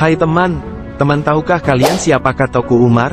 Hai teman, teman tahukah kalian siapakah Tauku Umar?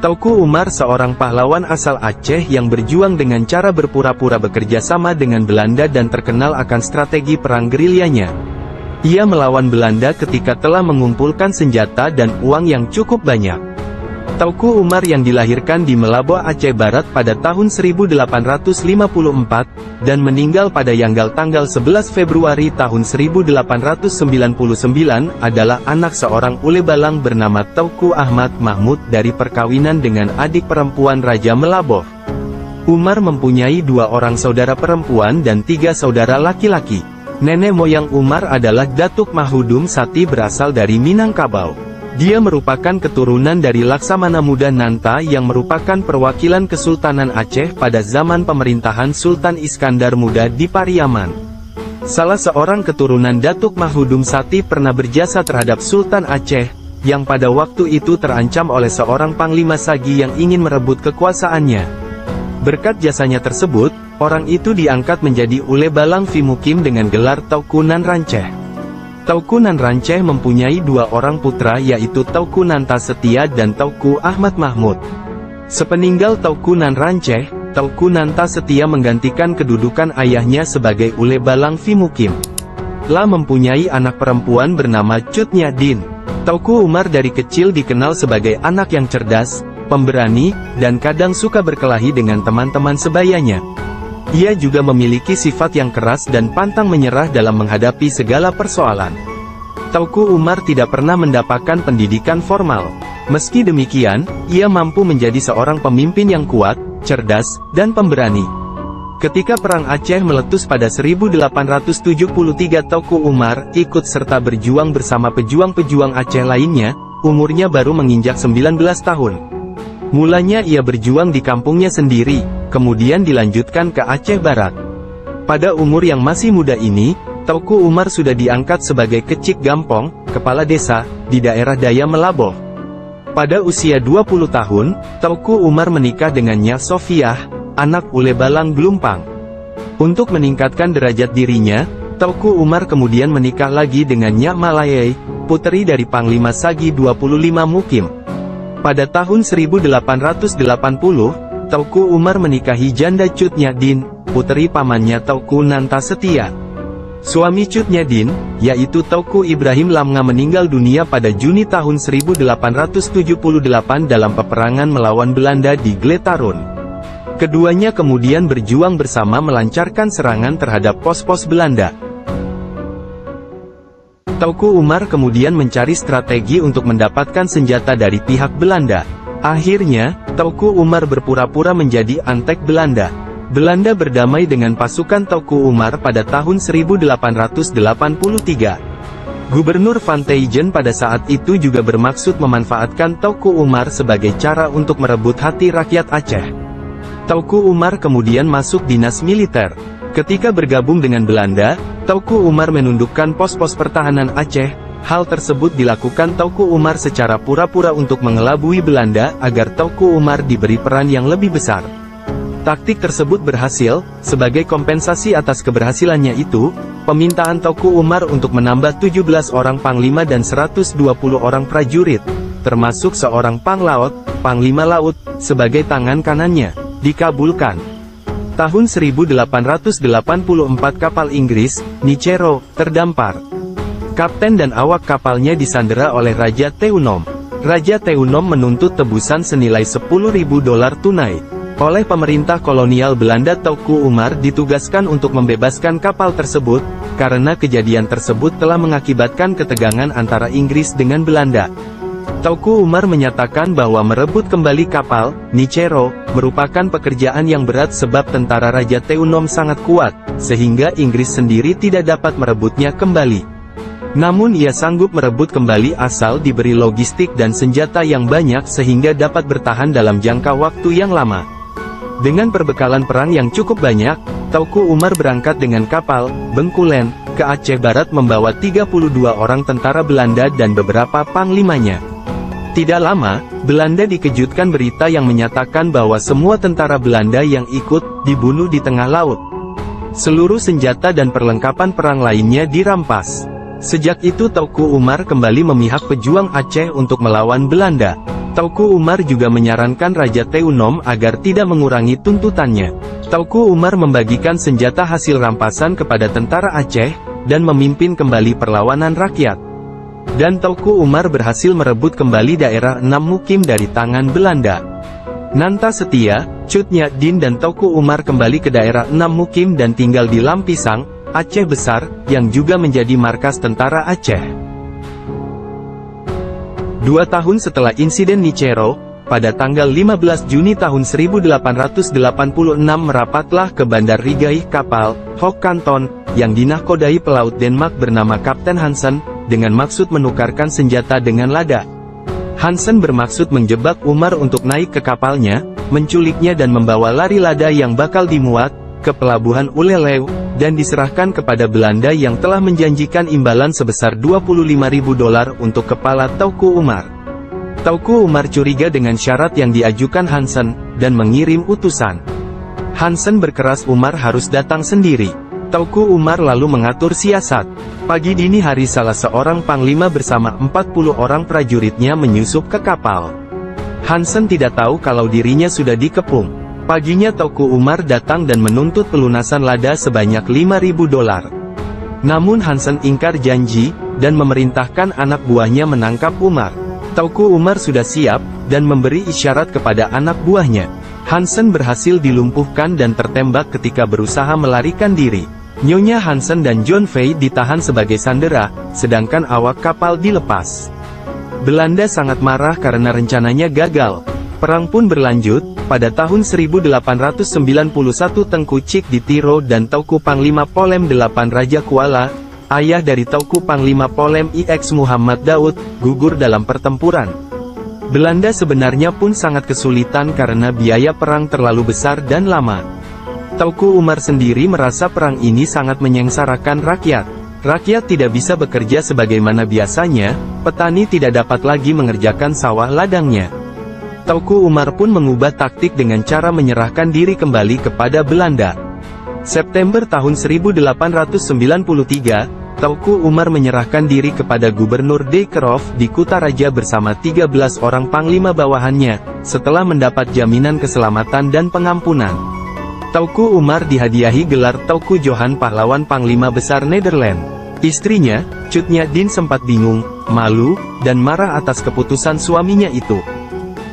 Tauku Umar seorang pahlawan asal Aceh yang berjuang dengan cara berpura-pura bekerja sama dengan Belanda dan terkenal akan strategi perang gerilyanya. Ia melawan Belanda ketika telah mengumpulkan senjata dan uang yang cukup banyak. Tauku Umar yang dilahirkan di Melaboh Aceh Barat pada tahun 1854, dan meninggal pada Yanggal tanggal 11 Februari tahun 1899 adalah anak seorang ule balang bernama Tauku Ahmad Mahmud dari perkawinan dengan adik perempuan Raja Melaboh. Umar mempunyai dua orang saudara perempuan dan tiga saudara laki-laki. Nenek moyang Umar adalah Datuk Mahudum Sati berasal dari Minangkabau. Dia merupakan keturunan dari Laksamana Muda Nanta yang merupakan perwakilan Kesultanan Aceh pada zaman pemerintahan Sultan Iskandar Muda di Pariaman. Salah seorang keturunan Datuk Mahudum Sati pernah berjasa terhadap Sultan Aceh, yang pada waktu itu terancam oleh seorang panglima Sagi yang ingin merebut kekuasaannya. Berkat jasanya tersebut, orang itu diangkat menjadi Ule Balang Fimukim dengan gelar Taukunan Ranceh. Tauku Nan Ranceh mempunyai dua orang putra yaitu Tauku Nanta Setia dan Tauku Ahmad Mahmud. Sepeninggal Tauku Nan Ranceh, Tauku Nanta Setia menggantikan kedudukan ayahnya sebagai Ule Balang Fimukim. La mempunyai anak perempuan bernama Cut Nyadin. Tauku Umar dari kecil dikenal sebagai anak yang cerdas, pemberani, dan kadang suka berkelahi dengan teman-teman sebayanya. Ia juga memiliki sifat yang keras dan pantang menyerah dalam menghadapi segala persoalan. Tauku Umar tidak pernah mendapatkan pendidikan formal. Meski demikian, ia mampu menjadi seorang pemimpin yang kuat, cerdas, dan pemberani. Ketika Perang Aceh meletus pada 1873 Tauku Umar ikut serta berjuang bersama pejuang-pejuang Aceh lainnya, umurnya baru menginjak 19 tahun. Mulanya ia berjuang di kampungnya sendiri, kemudian dilanjutkan ke Aceh Barat. Pada umur yang masih muda ini, Tauku Umar sudah diangkat sebagai kecik gampong, kepala desa, di daerah Daya Melaboh. Pada usia 20 tahun, Tauku Umar menikah dengan Nya Sofiah, anak Ule Balang Glumpang. Untuk meningkatkan derajat dirinya, Tauku Umar kemudian menikah lagi dengan Nya Malayai, putri dari Panglima Sagi 25 Mukim. Pada tahun 1880, Tauku Umar menikahi janda Cut Nyadin, putri pamannya Tauku Nanta Setia. Suami Cut Nyadin, yaitu Tauku Ibrahim Lamnga meninggal dunia pada Juni tahun 1878 dalam peperangan melawan Belanda di Gletarun. Keduanya kemudian berjuang bersama melancarkan serangan terhadap pos-pos Belanda. Tauku Umar kemudian mencari strategi untuk mendapatkan senjata dari pihak Belanda. Akhirnya, Tauku Umar berpura-pura menjadi antek Belanda. Belanda berdamai dengan pasukan Tauku Umar pada tahun 1883. Gubernur Van Teygen pada saat itu juga bermaksud memanfaatkan Tauku Umar sebagai cara untuk merebut hati rakyat Aceh. Tauku Umar kemudian masuk dinas militer. Ketika bergabung dengan Belanda, Tauku Umar menundukkan pos-pos pertahanan Aceh. Hal tersebut dilakukan Tauku Umar secara pura-pura untuk mengelabui Belanda agar Tauku Umar diberi peran yang lebih besar. Taktik tersebut berhasil, sebagai kompensasi atas keberhasilannya itu, pemintaan Tauku Umar untuk menambah 17 orang panglima dan 120 orang prajurit, termasuk seorang panglaut, panglima laut, sebagai tangan kanannya, dikabulkan. Tahun 1884 kapal Inggris, Nicero, terdampar. Kapten dan awak kapalnya disandera oleh Raja Teunom. Raja Teunom menuntut tebusan senilai 10.000 dolar tunai. Oleh pemerintah kolonial Belanda Tauku Umar ditugaskan untuk membebaskan kapal tersebut, karena kejadian tersebut telah mengakibatkan ketegangan antara Inggris dengan Belanda. Tauku Umar menyatakan bahwa merebut kembali kapal, Nicero, merupakan pekerjaan yang berat sebab tentara Raja Teunom sangat kuat, sehingga Inggris sendiri tidak dapat merebutnya kembali. Namun ia sanggup merebut kembali asal diberi logistik dan senjata yang banyak sehingga dapat bertahan dalam jangka waktu yang lama. Dengan perbekalan perang yang cukup banyak, Tauku Umar berangkat dengan kapal, Bengkulen, ke Aceh Barat membawa 32 orang tentara Belanda dan beberapa panglimanya. Tidak lama, Belanda dikejutkan berita yang menyatakan bahwa semua tentara Belanda yang ikut, dibunuh di tengah laut. Seluruh senjata dan perlengkapan perang lainnya dirampas. Sejak itu Tauku Umar kembali memihak pejuang Aceh untuk melawan Belanda. Tauku Umar juga menyarankan Raja Teunom agar tidak mengurangi tuntutannya. Tauku Umar membagikan senjata hasil rampasan kepada tentara Aceh, dan memimpin kembali perlawanan rakyat. Dan Tauku Umar berhasil merebut kembali daerah Enam Mukim dari tangan Belanda. Nanta Setia, Cut Din dan Tauku Umar kembali ke daerah Enam Mukim dan tinggal di Lampisang, Aceh Besar, yang juga menjadi markas tentara Aceh. Dua tahun setelah insiden Nicero, pada tanggal 15 Juni tahun 1886 merapatlah ke Bandar Rigai kapal, Hok Kanton, yang dinahkodai pelaut Denmark bernama Kapten Hansen, dengan maksud menukarkan senjata dengan lada. Hansen bermaksud menjebak Umar untuk naik ke kapalnya, menculiknya dan membawa lari lada yang bakal dimuat, ke pelabuhan Ulelew, dan diserahkan kepada Belanda yang telah menjanjikan imbalan sebesar 25.000 dolar untuk kepala Tauku Umar. Tauku Umar curiga dengan syarat yang diajukan Hansen, dan mengirim utusan. Hansen berkeras Umar harus datang sendiri. Tauku Umar lalu mengatur siasat. Pagi dini hari salah seorang panglima bersama 40 orang prajuritnya menyusup ke kapal. Hansen tidak tahu kalau dirinya sudah dikepung. Paginya Tauku Umar datang dan menuntut pelunasan lada sebanyak 5.000 dolar. Namun Hansen ingkar janji, dan memerintahkan anak buahnya menangkap Umar. Tauku Umar sudah siap, dan memberi isyarat kepada anak buahnya. Hansen berhasil dilumpuhkan dan tertembak ketika berusaha melarikan diri. Nyonya Hansen dan John Fay ditahan sebagai sandera, sedangkan awak kapal dilepas. Belanda sangat marah karena rencananya gagal. Perang pun berlanjut, pada tahun 1891 Tengku Cik di Tiro dan Tauku Panglima Polem 8 Raja Kuala, ayah dari Tauku Panglima Polem IX Muhammad Daud, gugur dalam pertempuran. Belanda sebenarnya pun sangat kesulitan karena biaya perang terlalu besar dan lama. Tauku Umar sendiri merasa perang ini sangat menyengsarakan rakyat. Rakyat tidak bisa bekerja sebagaimana biasanya, petani tidak dapat lagi mengerjakan sawah ladangnya. Tauku Umar pun mengubah taktik dengan cara menyerahkan diri kembali kepada Belanda. September tahun 1893, Tauku Umar menyerahkan diri kepada Gubernur Dekerov di Kutaraja bersama 13 orang panglima bawahannya, setelah mendapat jaminan keselamatan dan pengampunan. Tauku Umar dihadiahi gelar Tauku Johan pahlawan Panglima Besar Nederland. Istrinya, Cutnya Din sempat bingung, malu, dan marah atas keputusan suaminya itu.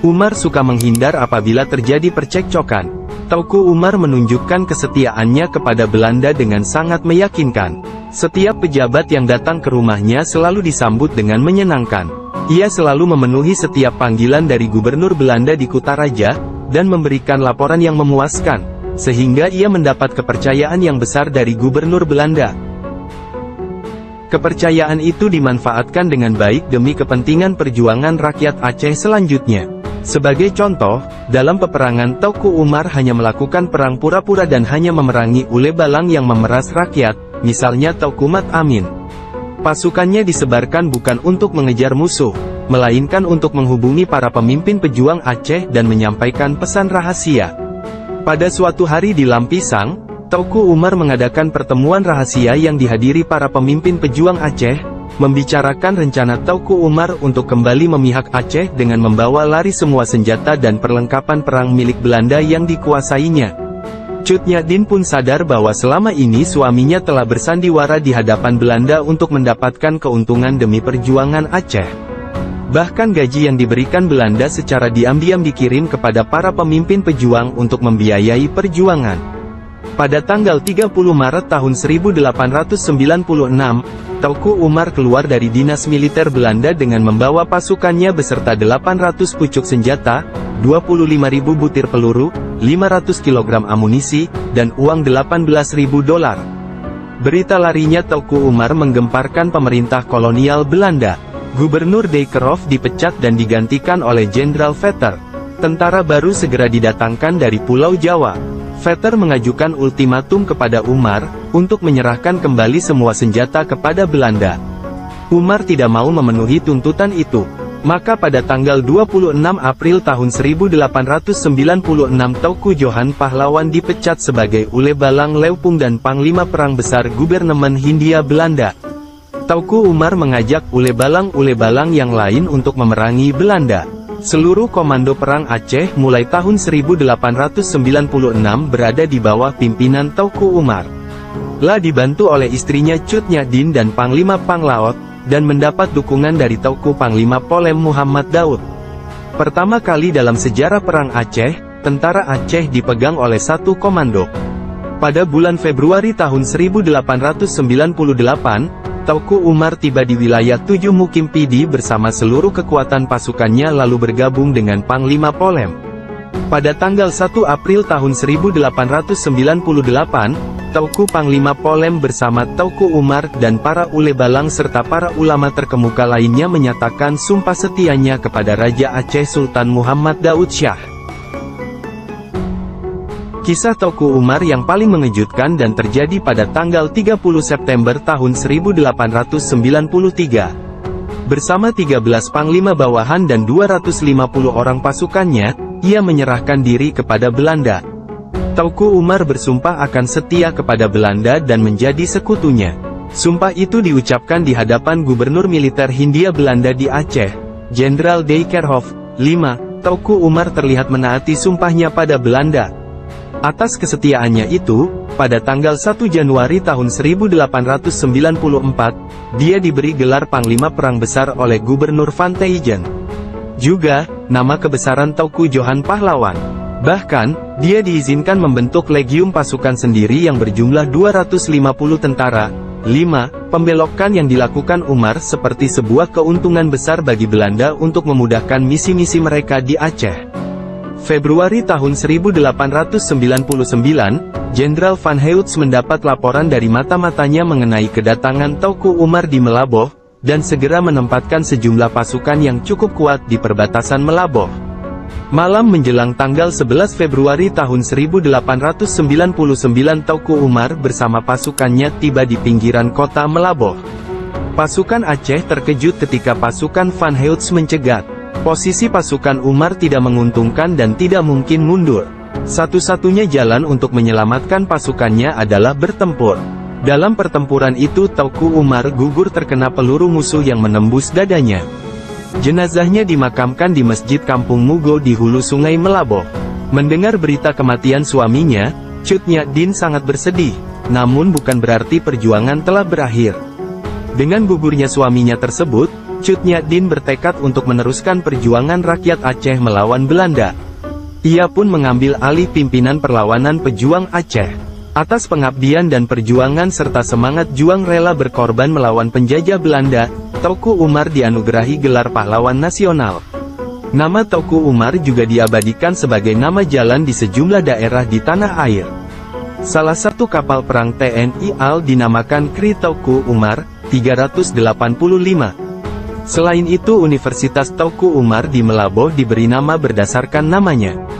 Umar suka menghindar apabila terjadi percekcokan. Tauku Umar menunjukkan kesetiaannya kepada Belanda dengan sangat meyakinkan. Setiap pejabat yang datang ke rumahnya selalu disambut dengan menyenangkan. Ia selalu memenuhi setiap panggilan dari gubernur Belanda di Kutaraja, dan memberikan laporan yang memuaskan, sehingga ia mendapat kepercayaan yang besar dari gubernur Belanda. Kepercayaan itu dimanfaatkan dengan baik demi kepentingan perjuangan rakyat Aceh selanjutnya. Sebagai contoh, dalam peperangan Tauku Umar hanya melakukan perang pura-pura dan hanya memerangi Ule Balang yang memeras rakyat, misalnya Taukumat Amin. Pasukannya disebarkan bukan untuk mengejar musuh, melainkan untuk menghubungi para pemimpin pejuang Aceh dan menyampaikan pesan rahasia. Pada suatu hari di Lampisang, Tauku Umar mengadakan pertemuan rahasia yang dihadiri para pemimpin pejuang Aceh, membicarakan rencana Tauku Umar untuk kembali memihak Aceh dengan membawa lari semua senjata dan perlengkapan perang milik Belanda yang dikuasainya. Cut Din pun sadar bahwa selama ini suaminya telah bersandiwara di hadapan Belanda untuk mendapatkan keuntungan demi perjuangan Aceh. Bahkan gaji yang diberikan Belanda secara diam-diam dikirim kepada para pemimpin pejuang untuk membiayai perjuangan. Pada tanggal 30 Maret tahun 1896, Tauku Umar keluar dari dinas militer Belanda dengan membawa pasukannya beserta 800 pucuk senjata, 25.000 butir peluru, 500 kg amunisi, dan uang 18.000 dolar. Berita larinya Tauku Umar menggemparkan pemerintah kolonial Belanda. Gubernur Dekerov dipecat dan digantikan oleh Jenderal Vetter. Tentara baru segera didatangkan dari Pulau Jawa. Vetter mengajukan ultimatum kepada Umar, untuk menyerahkan kembali semua senjata kepada Belanda. Umar tidak mau memenuhi tuntutan itu. Maka pada tanggal 26 April tahun 1896 Tauku Johan Pahlawan dipecat sebagai Ule Balang Leupung dan Panglima Perang Besar Gubernemen Hindia Belanda. Tauku Umar mengajak ule-balang-ule balang yang lain untuk memerangi Belanda. Seluruh komando perang Aceh mulai tahun 1896 berada di bawah pimpinan Tauku Umar. La dibantu oleh istrinya Cut Nyadin dan Panglima Panglaut, dan mendapat dukungan dari Tauku Panglima Polem Muhammad Daud. Pertama kali dalam sejarah Perang Aceh, tentara Aceh dipegang oleh satu komando. Pada bulan Februari tahun 1898, Tauku Umar tiba di wilayah Tujuh Mukim Pidi bersama seluruh kekuatan pasukannya lalu bergabung dengan Panglima Polem. Pada tanggal 1 April tahun 1898, Tauku Panglima Polem bersama Tauku Umar dan para ule balang serta para ulama terkemuka lainnya menyatakan sumpah setianya kepada Raja Aceh Sultan Muhammad Daud Syah. Kisah Tauku Umar yang paling mengejutkan dan terjadi pada tanggal 30 September tahun 1893. Bersama 13 panglima bawahan dan 250 orang pasukannya, ia menyerahkan diri kepada Belanda. Tauku Umar bersumpah akan setia kepada Belanda dan menjadi sekutunya. Sumpah itu diucapkan di hadapan Gubernur Militer Hindia Belanda di Aceh, Jenderal Dijkerhof. 5. Tauku Umar terlihat menaati sumpahnya pada Belanda, Atas kesetiaannya itu, pada tanggal 1 Januari tahun 1894, dia diberi gelar Panglima Perang Besar oleh Gubernur Van Teijen. Juga, nama kebesaran Tauku Johan Pahlawan. Bahkan, dia diizinkan membentuk legium pasukan sendiri yang berjumlah 250 tentara. 5. Pembelokan yang dilakukan Umar seperti sebuah keuntungan besar bagi Belanda untuk memudahkan misi-misi mereka di Aceh. Februari tahun 1899, Jenderal Van Heuts mendapat laporan dari mata-matanya mengenai kedatangan Tauku Umar di Melaboh, dan segera menempatkan sejumlah pasukan yang cukup kuat di perbatasan Melaboh. Malam menjelang tanggal 11 Februari tahun 1899 Tauku Umar bersama pasukannya tiba di pinggiran kota Melaboh. Pasukan Aceh terkejut ketika pasukan Van Heuts mencegat. Posisi pasukan Umar tidak menguntungkan dan tidak mungkin mundur. Satu-satunya jalan untuk menyelamatkan pasukannya adalah bertempur. Dalam pertempuran itu Tauku Umar gugur terkena peluru musuh yang menembus dadanya. Jenazahnya dimakamkan di Masjid Kampung Mugo di hulu sungai Melaboh. Mendengar berita kematian suaminya, Cut Din sangat bersedih, namun bukan berarti perjuangan telah berakhir. Dengan gugurnya suaminya tersebut, Cut Din bertekad untuk meneruskan perjuangan rakyat Aceh melawan Belanda. Ia pun mengambil alih pimpinan perlawanan pejuang Aceh. Atas pengabdian dan perjuangan serta semangat juang rela berkorban melawan penjajah Belanda, Tauku Umar dianugerahi gelar pahlawan nasional. Nama Tauku Umar juga diabadikan sebagai nama jalan di sejumlah daerah di tanah air. Salah satu kapal perang TNI AL dinamakan Kri Tauku Umar, 385. Selain itu Universitas Tauku Umar di Melaboh diberi nama berdasarkan namanya.